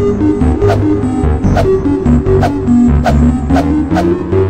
Thank you.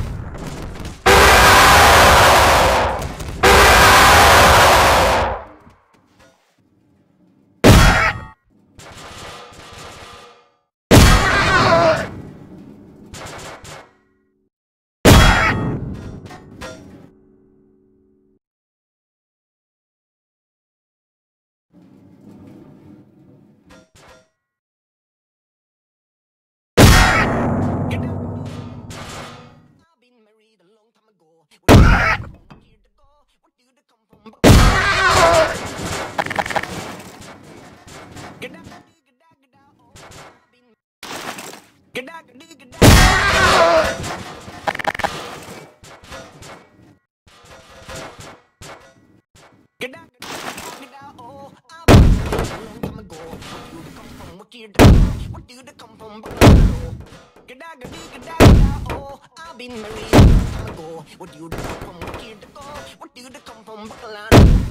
been married. Go, what do you do? Come, what do you do? What do you do? Come from Buckland.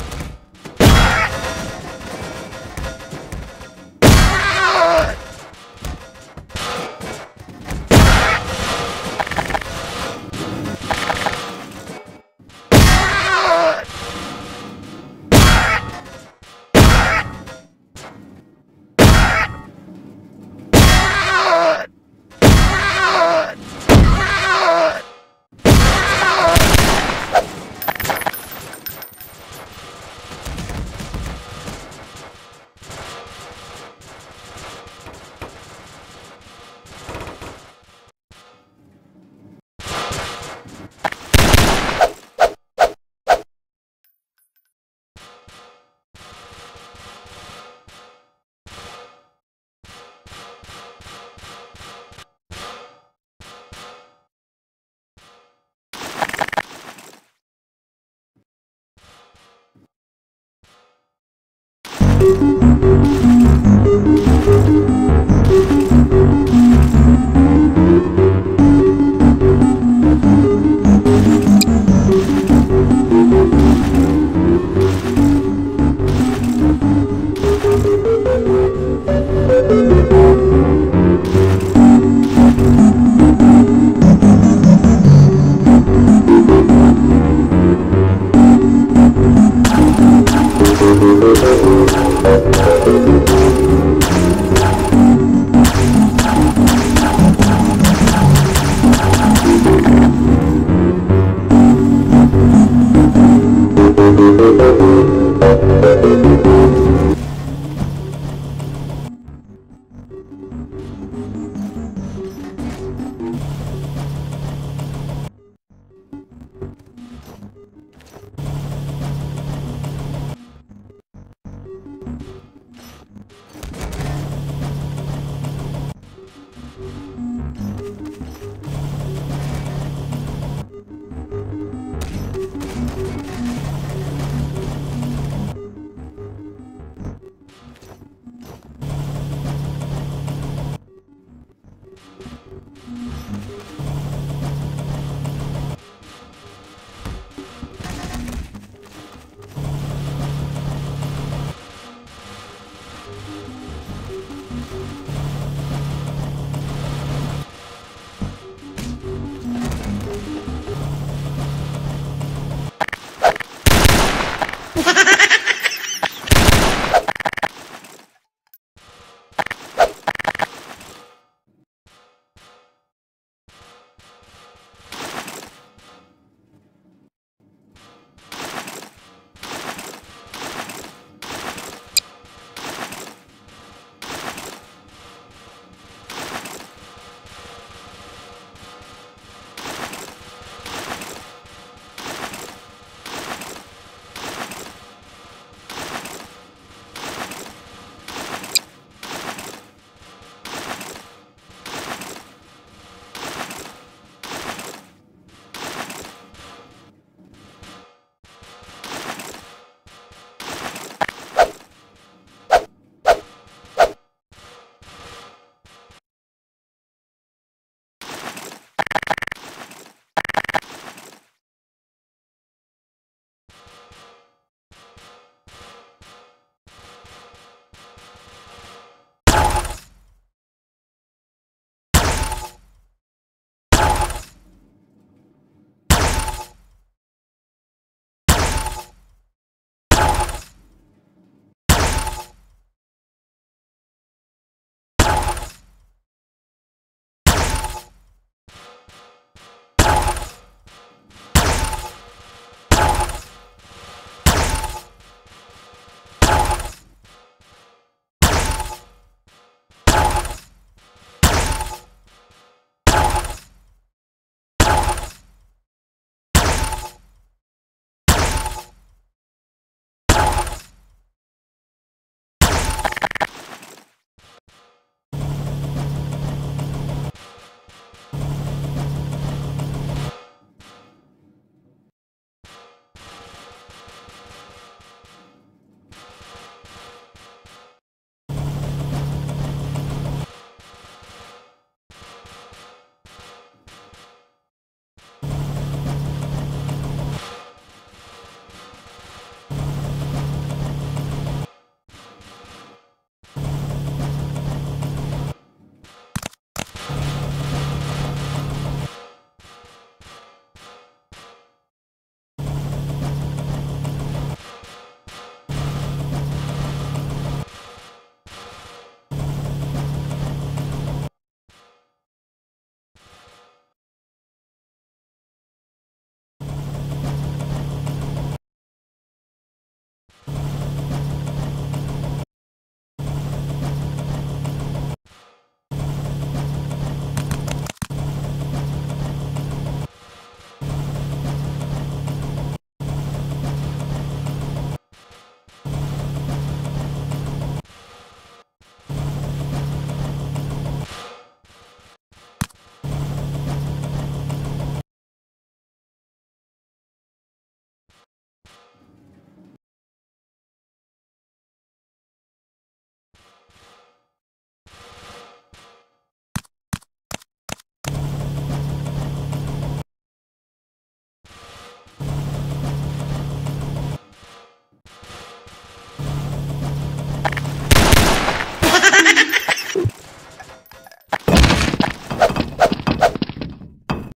Bye.